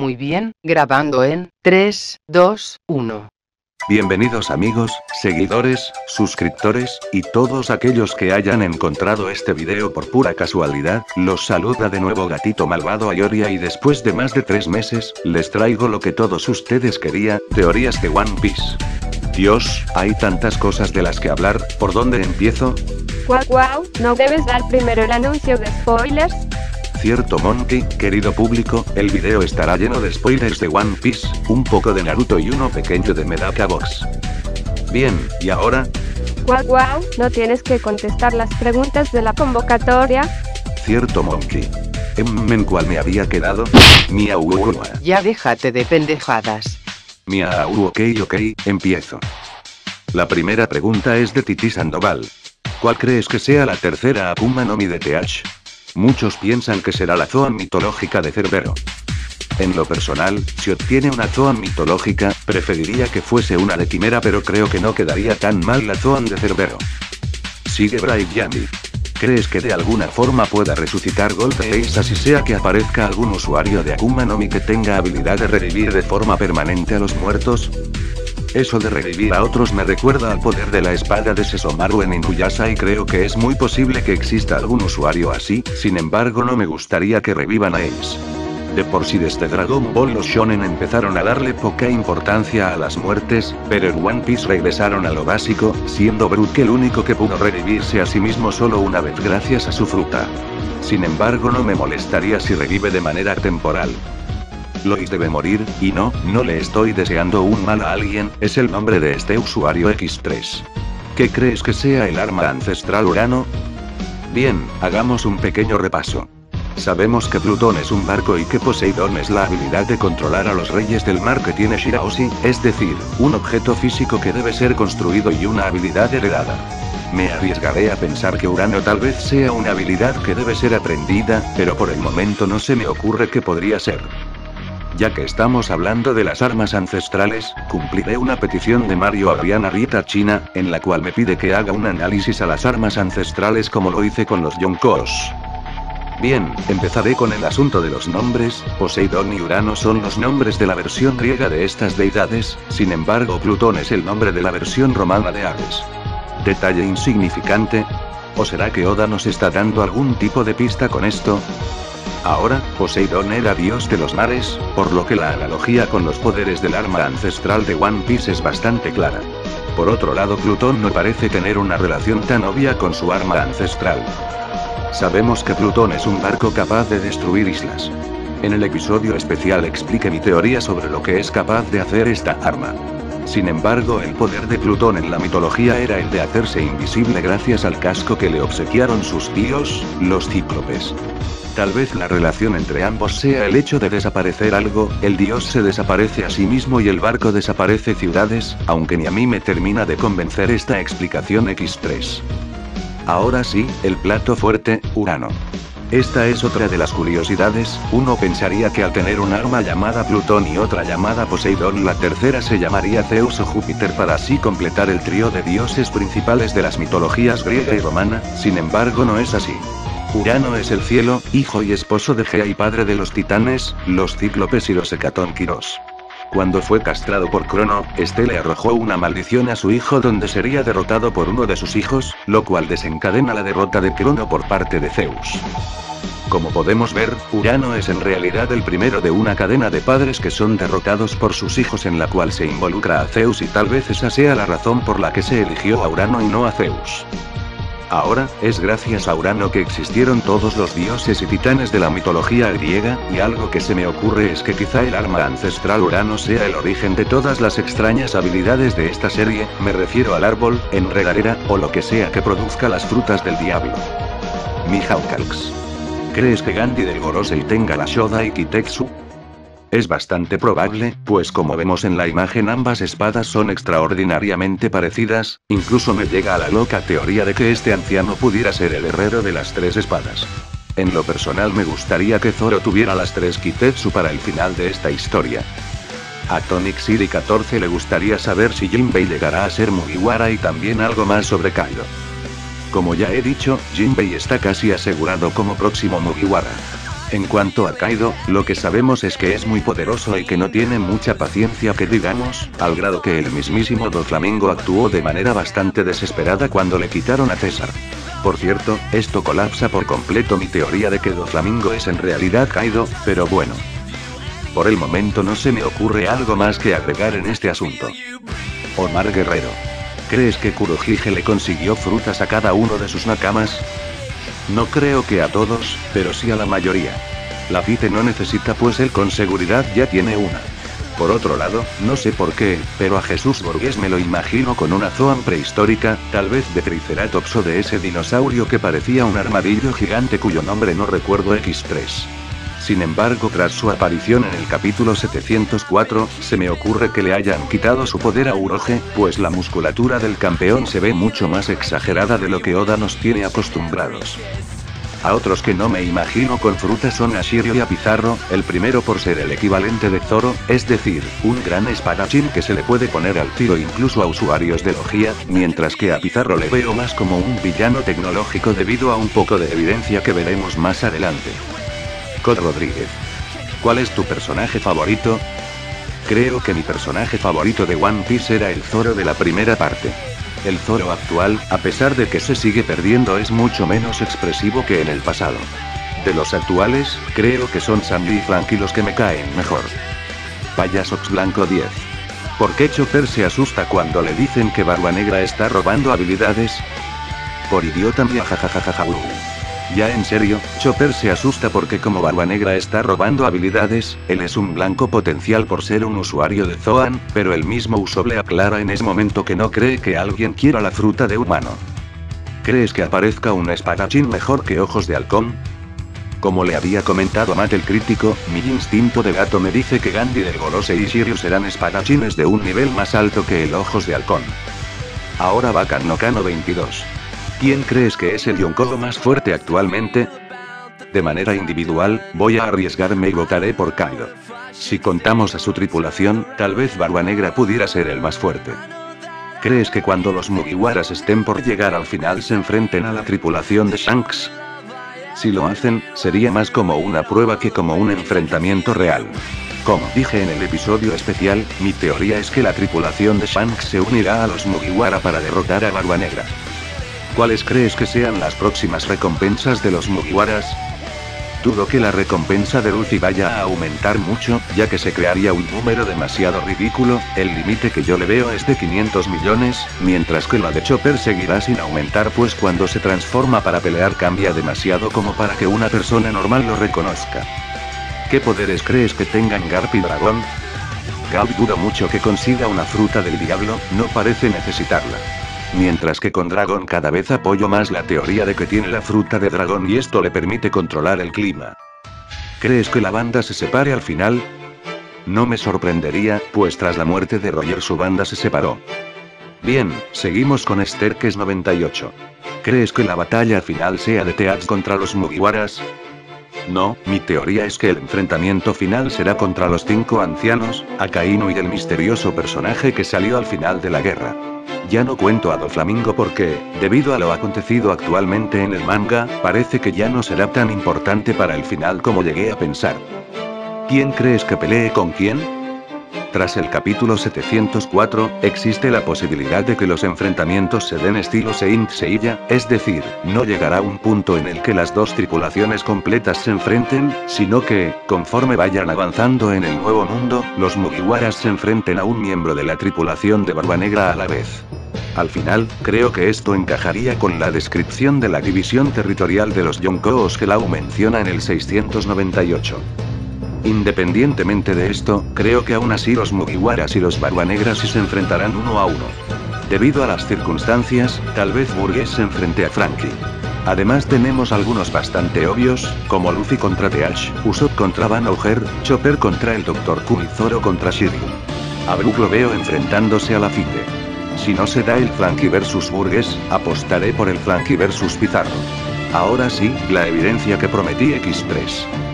Muy bien, grabando en 3, 2, 1. Bienvenidos amigos, seguidores, suscriptores, y todos aquellos que hayan encontrado este video por pura casualidad, los saluda de nuevo gatito malvado Ayoria y después de más de tres meses, les traigo lo que todos ustedes querían, teorías de One Piece. Dios, hay tantas cosas de las que hablar, ¿por dónde empiezo? Wow, wow, ¿no debes dar primero el anuncio de spoilers? Cierto Monkey, querido público, el video estará lleno de spoilers de One Piece, un poco de Naruto y uno pequeño de Medaka Box. Bien, ¿y ahora? Wow, wow, ¿no tienes que contestar las preguntas de la convocatoria? Cierto Monkey. Em, ¿En cuál me había quedado? Miau. Ya déjate de pendejadas. Miau, ok, ok, empiezo. La primera pregunta es de Titi Sandoval. ¿Cuál crees que sea la tercera Akuma no Mi de TH? Muchos piensan que será la Zoan mitológica de Cerbero. En lo personal, si obtiene una Zoan mitológica, preferiría que fuese una de Quimera pero creo que no quedaría tan mal la Zoan de Cerbero. Sigue Bright Yami. ¿Crees que de alguna forma pueda resucitar Golpe Ace así sea que aparezca algún usuario de Akuma no Mi que tenga habilidad de revivir de forma permanente a los muertos? Eso de revivir a otros me recuerda al poder de la espada de Sesomaru en Inuyasha y creo que es muy posible que exista algún usuario así, sin embargo no me gustaría que revivan a Ace. De por sí desde Dragon Ball los shonen empezaron a darle poca importancia a las muertes, pero en One Piece regresaron a lo básico, siendo Brut el único que pudo revivirse a sí mismo solo una vez gracias a su fruta. Sin embargo no me molestaría si revive de manera temporal. Lois debe morir, y no, no le estoy deseando un mal a alguien, es el nombre de este usuario X3. ¿Qué crees que sea el arma ancestral Urano? Bien, hagamos un pequeño repaso. Sabemos que Plutón es un barco y que Poseidón es la habilidad de controlar a los reyes del mar que tiene Shiraoshi, es decir, un objeto físico que debe ser construido y una habilidad heredada. Me arriesgaré a pensar que Urano tal vez sea una habilidad que debe ser aprendida, pero por el momento no se me ocurre que podría ser. Ya que estamos hablando de las armas ancestrales, cumpliré una petición de Mario Adriana Rita China, en la cual me pide que haga un análisis a las armas ancestrales como lo hice con los Yonkos. Bien, empezaré con el asunto de los nombres, Poseidón y Urano son los nombres de la versión griega de estas deidades, sin embargo Plutón es el nombre de la versión romana de Ares. Detalle insignificante. ¿O será que Oda nos está dando algún tipo de pista con esto? Ahora, Poseidón era dios de los mares, por lo que la analogía con los poderes del arma ancestral de One Piece es bastante clara. Por otro lado, Plutón no parece tener una relación tan obvia con su arma ancestral. Sabemos que Plutón es un barco capaz de destruir islas. En el episodio especial expliqué mi teoría sobre lo que es capaz de hacer esta arma. Sin embargo, el poder de Plutón en la mitología era el de hacerse invisible gracias al casco que le obsequiaron sus tíos, los cíclopes. Tal vez la relación entre ambos sea el hecho de desaparecer algo, el dios se desaparece a sí mismo y el barco desaparece ciudades, aunque ni a mí me termina de convencer esta explicación X3. Ahora sí, el plato fuerte, Urano. Esta es otra de las curiosidades, uno pensaría que al tener un arma llamada Plutón y otra llamada Poseidón la tercera se llamaría Zeus o Júpiter para así completar el trío de dioses principales de las mitologías griega y romana, sin embargo no es así. Urano es el cielo, hijo y esposo de Gea y padre de los titanes, los cíclopes y los hecatónquiros. Cuando fue castrado por Crono, este le arrojó una maldición a su hijo donde sería derrotado por uno de sus hijos, lo cual desencadena la derrota de Crono por parte de Zeus. Como podemos ver, Urano es en realidad el primero de una cadena de padres que son derrotados por sus hijos en la cual se involucra a Zeus y tal vez esa sea la razón por la que se eligió a Urano y no a Zeus. Ahora, es gracias a Urano que existieron todos los dioses y titanes de la mitología griega, y algo que se me ocurre es que quizá el arma ancestral Urano sea el origen de todas las extrañas habilidades de esta serie, me refiero al árbol, enredadera, o lo que sea que produzca las frutas del diablo. Mihawkalx. ¿Crees que Gandhi del Gorosei tenga la Shoda y Kitetsu? Es bastante probable, pues como vemos en la imagen ambas espadas son extraordinariamente parecidas, incluso me llega a la loca teoría de que este anciano pudiera ser el herrero de las tres espadas. En lo personal me gustaría que Zoro tuviera las tres Kitetsu para el final de esta historia. A Tonic City 14 le gustaría saber si Jinbei llegará a ser Mugiwara y también algo más sobre Kaido. Como ya he dicho, Jinbei está casi asegurado como próximo Mugiwara. En cuanto a Kaido, lo que sabemos es que es muy poderoso y que no tiene mucha paciencia que digamos, al grado que el mismísimo Doflamingo actuó de manera bastante desesperada cuando le quitaron a César. Por cierto, esto colapsa por completo mi teoría de que Doflamingo es en realidad Kaido, pero bueno. Por el momento no se me ocurre algo más que agregar en este asunto. Omar Guerrero. ¿Crees que Kurohige le consiguió frutas a cada uno de sus nakamas? No creo que a todos, pero sí a la mayoría. La Fite no necesita pues él con seguridad ya tiene una. Por otro lado, no sé por qué, pero a Jesús Borges me lo imagino con una Zoan prehistórica, tal vez de Triceratops o de ese dinosaurio que parecía un armadillo gigante cuyo nombre no recuerdo X3. Sin embargo, tras su aparición en el capítulo 704, se me ocurre que le hayan quitado su poder a Uroge, pues la musculatura del campeón se ve mucho más exagerada de lo que Oda nos tiene acostumbrados. A otros que no me imagino con frutas son a Shirio y a Pizarro, el primero por ser el equivalente de Zoro, es decir, un gran espadachín que se le puede poner al tiro incluso a usuarios de logia, mientras que a Pizarro le veo más como un villano tecnológico debido a un poco de evidencia que veremos más adelante. Cod Rodríguez. ¿Cuál es tu personaje favorito? Creo que mi personaje favorito de One Piece era el Zoro de la primera parte. El Zoro actual, a pesar de que se sigue perdiendo, es mucho menos expresivo que en el pasado. De los actuales, creo que son Sandy y Franky los que me caen mejor. Payasox Blanco 10. ¿Por qué Chopper se asusta cuando le dicen que Barba Negra está robando habilidades? Por idiota mía jajajajaja. Ya en serio, Chopper se asusta porque como Barba Negra está robando habilidades, él es un blanco potencial por ser un usuario de Zoan, pero el mismo uso le aclara en ese momento que no cree que alguien quiera la fruta de humano. ¿Crees que aparezca un espadachín mejor que ojos de halcón? Como le había comentado a Matt el crítico, mi instinto de gato me dice que Gandhi del Golose y Shiryu serán espadachines de un nivel más alto que el ojos de halcón. Ahora va Kano Kano 22. ¿Quién crees que es el Yonko más fuerte actualmente? De manera individual, voy a arriesgarme y votaré por Kaido. Si contamos a su tripulación, tal vez Barba Negra pudiera ser el más fuerte. ¿Crees que cuando los Mugiwaras estén por llegar al final se enfrenten a la tripulación de Shanks? Si lo hacen, sería más como una prueba que como un enfrentamiento real. Como dije en el episodio especial, mi teoría es que la tripulación de Shanks se unirá a los Mugiwara para derrotar a Barba Negra. ¿Cuáles crees que sean las próximas recompensas de los Mugiwaras? Dudo que la recompensa de Luffy vaya a aumentar mucho, ya que se crearía un número demasiado ridículo, el límite que yo le veo es de 500 millones, mientras que la de Chopper seguirá sin aumentar pues cuando se transforma para pelear cambia demasiado como para que una persona normal lo reconozca. ¿Qué poderes crees que tengan Garp y Dragón? Garp duda mucho que consiga una fruta del diablo, no parece necesitarla. Mientras que con Dragon cada vez apoyo más la teoría de que tiene la fruta de dragón y esto le permite controlar el clima. ¿Crees que la banda se separe al final? No me sorprendería, pues tras la muerte de Roger su banda se separó. Bien, seguimos con Sterkes 98. ¿Crees que la batalla final sea de Teats contra los Mugiwaras? No, mi teoría es que el enfrentamiento final será contra los cinco ancianos, Akainu y el misterioso personaje que salió al final de la guerra. Ya no cuento a Doflamingo porque, debido a lo acontecido actualmente en el manga, parece que ya no será tan importante para el final como llegué a pensar. ¿Quién crees que pelee con quién? Tras el capítulo 704, existe la posibilidad de que los enfrentamientos se den estilo Saint Seiya, es decir, no llegará un punto en el que las dos tripulaciones completas se enfrenten, sino que, conforme vayan avanzando en el nuevo mundo, los Mugiwaras se enfrenten a un miembro de la tripulación de Barba Negra a la vez. Al final, creo que esto encajaría con la descripción de la división territorial de los Yonkous que Lau menciona en el 698. Independientemente de esto, creo que aún así los Mugiwaras y los Barbanegras se enfrentarán uno a uno. Debido a las circunstancias, tal vez Burgess se enfrente a Frankie. Además tenemos algunos bastante obvios, como Luffy contra TH, Usopp contra Van Auger, Chopper contra el Dr. Kun y Zoro contra Shiryu. A Brook lo veo enfrentándose a la Fite. Si no se da el Frankie vs Burgess, apostaré por el Frankie vs Pizarro. Ahora sí, la evidencia que prometí X3.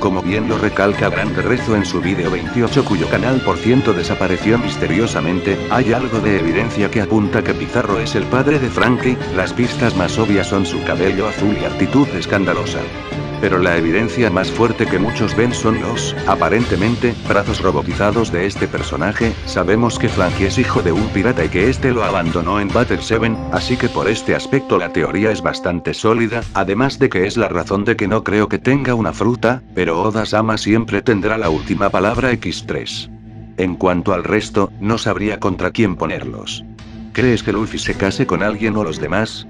Como bien lo recalca Grande Rezo en su vídeo 28 cuyo canal por ciento desapareció misteriosamente, hay algo de evidencia que apunta que Pizarro es el padre de Frankie, las pistas más obvias son su cabello azul y actitud escandalosa. Pero la evidencia más fuerte que muchos ven son los, aparentemente, brazos robotizados de este personaje, sabemos que Frankie es hijo de un pirata y que este lo abandonó en Battle 7, así que por este aspecto la teoría es bastante sólida, además de que es la razón de que no creo que tenga una fruta, pero Oda-sama siempre tendrá la última palabra X3. En cuanto al resto, no sabría contra quién ponerlos. ¿Crees que Luffy se case con alguien o los demás?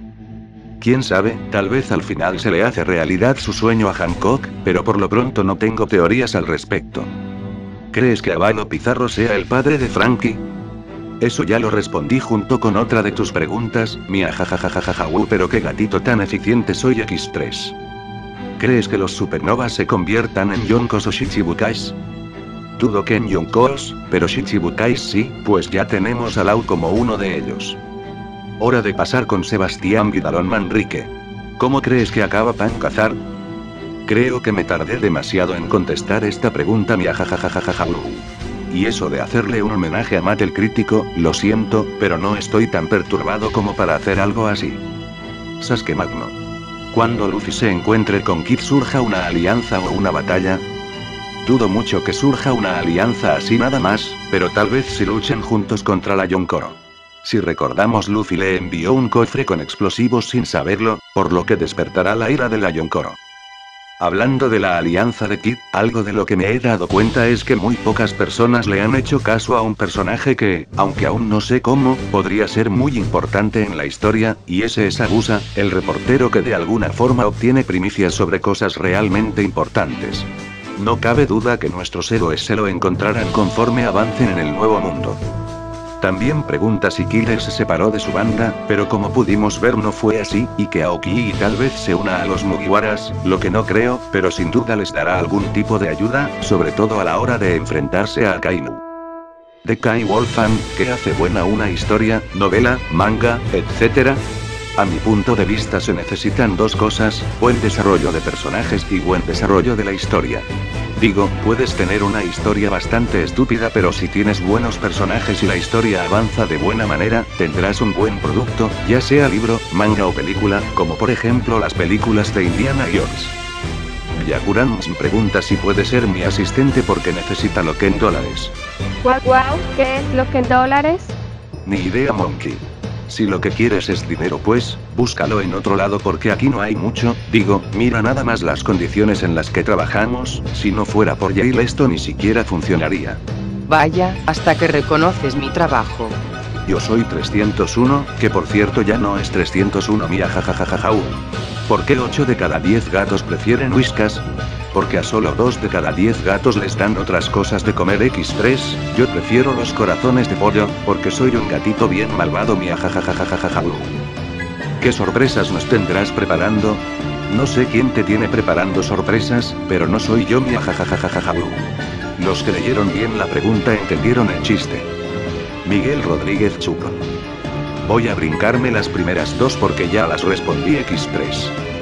Quién sabe, tal vez al final se le hace realidad su sueño a Hancock, pero por lo pronto no tengo teorías al respecto. ¿Crees que Abalo Pizarro sea el padre de Frankie? Eso ya lo respondí junto con otra de tus preguntas, mía jajajajaja, pero qué gatito tan eficiente soy X3. ¿Crees que los supernovas se conviertan en yonkos o shichibukais? Dudo que en yonkos, pero shichibukais sí, pues ya tenemos a Lau como uno de ellos. Hora de pasar con Sebastián Vidalón Manrique. ¿Cómo crees que acaba Pancazar? Creo que me tardé demasiado en contestar esta pregunta, mi. Y eso de hacerle un homenaje a Matt el crítico, lo siento, pero no estoy tan perturbado como para hacer algo así. Sasuke Magno. Cuando Luffy se encuentre con Kid surja una alianza o una batalla. Dudo mucho que surja una alianza así nada más, pero tal vez si luchen juntos contra la Yonkoro. Si recordamos Luffy le envió un cofre con explosivos sin saberlo, por lo que despertará la ira de la Yonkoro. Hablando de la alianza de Kid, algo de lo que me he dado cuenta es que muy pocas personas le han hecho caso a un personaje que, aunque aún no sé cómo, podría ser muy importante en la historia, y ese es Abusa, el reportero que de alguna forma obtiene primicias sobre cosas realmente importantes. No cabe duda que nuestros héroes se lo encontrarán conforme avancen en el nuevo mundo. También pregunta si Killer se separó de su banda, pero como pudimos ver no fue así, y que Aoki tal vez se una a los Mugiwaras, lo que no creo, pero sin duda les dará algún tipo de ayuda, sobre todo a la hora de enfrentarse a Akainu. De Kai Wolfan, que hace buena una historia, novela, manga, etc. A mi punto de vista se necesitan dos cosas, buen desarrollo de personajes y buen desarrollo de la historia. Digo, puedes tener una historia bastante estúpida pero si tienes buenos personajes y la historia avanza de buena manera, tendrás un buen producto, ya sea libro, manga o película, como por ejemplo las películas de Indiana Jones. Yakuran pregunta si puede ser mi asistente porque necesita lo que en dólares. Wow, wow, ¿qué es lo que en dólares? Ni idea, Monkey. Si lo que quieres es dinero pues, búscalo en otro lado porque aquí no hay mucho, digo, mira nada más las condiciones en las que trabajamos, si no fuera por Yale esto ni siquiera funcionaría. Vaya, hasta que reconoces mi trabajo. Yo soy 301, que por cierto ya no es 301 mía jajajajaja. ¿Por qué 8 de cada 10 gatos prefieren whiskas? Porque a solo 2 de cada 10 gatos les dan otras cosas de comer X3, yo prefiero los corazones de pollo, porque soy un gatito bien malvado mía. ¿Qué sorpresas nos tendrás preparando? No sé quién te tiene preparando sorpresas, pero no soy yo mía. Los que leyeron bien la pregunta entendieron el chiste. Miguel Rodríguez Chuco. Voy a brincarme las primeras dos porque ya las respondí X3.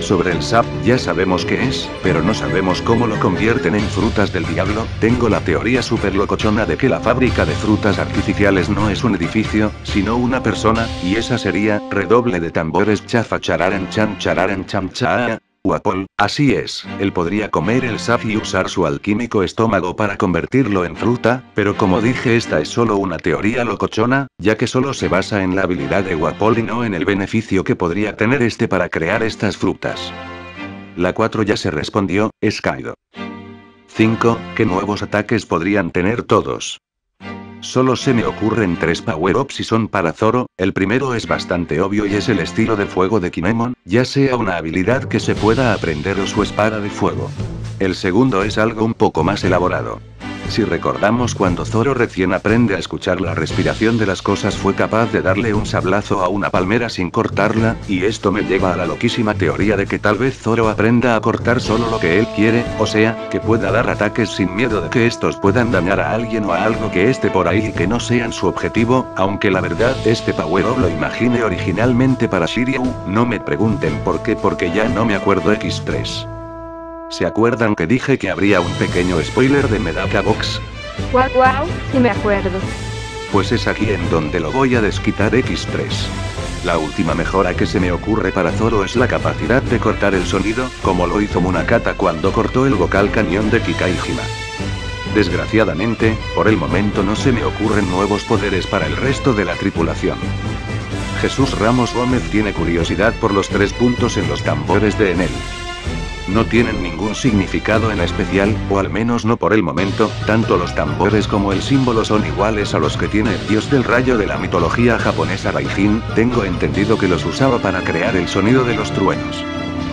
Sobre el sap, ya sabemos qué es, pero no sabemos cómo lo convierten en frutas del diablo. Tengo la teoría super locochona de que la fábrica de frutas artificiales no es un edificio, sino una persona, y esa sería, redoble de tambores chafa chararan chan chararan cham. Wapol, así es, él podría comer el sap y usar su alquímico estómago para convertirlo en fruta, pero como dije esta es solo una teoría locochona, ya que solo se basa en la habilidad de Wapol y no en el beneficio que podría tener este para crear estas frutas. La 4 ya se respondió, es Kaido. 5. ¿Qué nuevos ataques podrían tener todos? Solo se me ocurren tres power-ups y son para Zoro, el primero es bastante obvio y es el estilo de fuego de Kinemon, ya sea una habilidad que se pueda aprender o su espada de fuego. El segundo es algo un poco más elaborado. Si recordamos cuando Zoro recién aprende a escuchar la respiración de las cosas fue capaz de darle un sablazo a una palmera sin cortarla, y esto me lleva a la loquísima teoría de que tal vez Zoro aprenda a cortar solo lo que él quiere, o sea, que pueda dar ataques sin miedo de que estos puedan dañar a alguien o a algo que esté por ahí y que no sean su objetivo, aunque la verdad este Power Up lo imaginé originalmente para Shiryu, no me pregunten por qué porque ya no me acuerdo X3. ¿Se acuerdan que dije que habría un pequeño spoiler de Medaka Box? Wow, wow, sí me acuerdo. Pues es aquí en donde lo voy a desquitar X3. La última mejora que se me ocurre para Zoro es la capacidad de cortar el sonido, como lo hizo Munakata cuando cortó el vocal cañón de Kikaijima. Desgraciadamente, por el momento no se me ocurren nuevos poderes para el resto de la tripulación. Jesús Ramos Gómez tiene curiosidad por los tres puntos en los tambores de Enel. No tienen ningún significado en especial, o al menos no por el momento, tanto los tambores como el símbolo son iguales a los que tiene el dios del rayo de la mitología japonesa Raijin, tengo entendido que los usaba para crear el sonido de los truenos.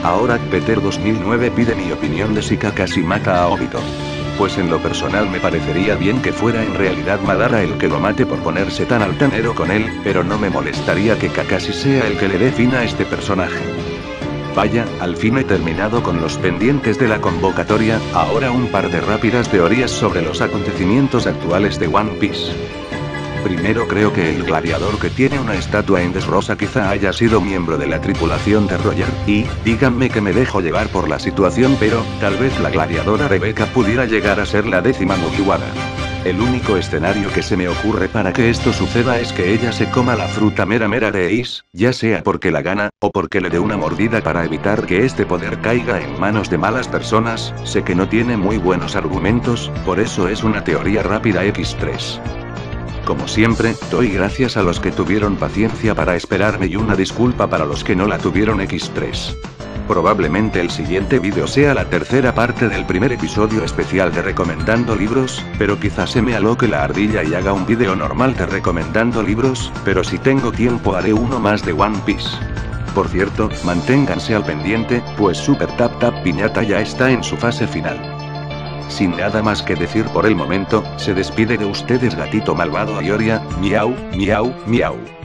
Ahora Peter 2009 pide mi opinión de si Kakashi mata a Obito. Pues en lo personal me parecería bien que fuera en realidad Madara el que lo mate por ponerse tan altanero con él, pero no me molestaría que Kakashi sea el que le dé fin a este personaje. Vaya, al fin he terminado con los pendientes de la convocatoria, ahora un par de rápidas teorías sobre los acontecimientos actuales de One Piece. Primero creo que el gladiador que tiene una estatua en Desrosa quizá haya sido miembro de la tripulación de Roger, y, díganme que me dejo llevar por la situación pero, tal vez la gladiadora Rebecca pudiera llegar a ser la décima Mugiwara. El único escenario que se me ocurre para que esto suceda es que ella se coma la fruta mera mera de Ace, ya sea porque la gana, o porque le dé una mordida para evitar que este poder caiga en manos de malas personas, sé que no tiene muy buenos argumentos, por eso es una teoría rápida X3. Como siempre, doy gracias a los que tuvieron paciencia para esperarme y una disculpa para los que no la tuvieron X3. Probablemente el siguiente vídeo sea la tercera parte del primer episodio especial de recomendando libros, pero quizás se me aloque la ardilla y haga un vídeo normal de recomendando libros, pero si tengo tiempo haré uno más de One Piece. Por cierto, manténganse al pendiente, pues Super Tap Tap Piñata ya está en su fase final. Sin nada más que decir por el momento, se despide de ustedes gatito malvado Ayoria, miau, miau, miau.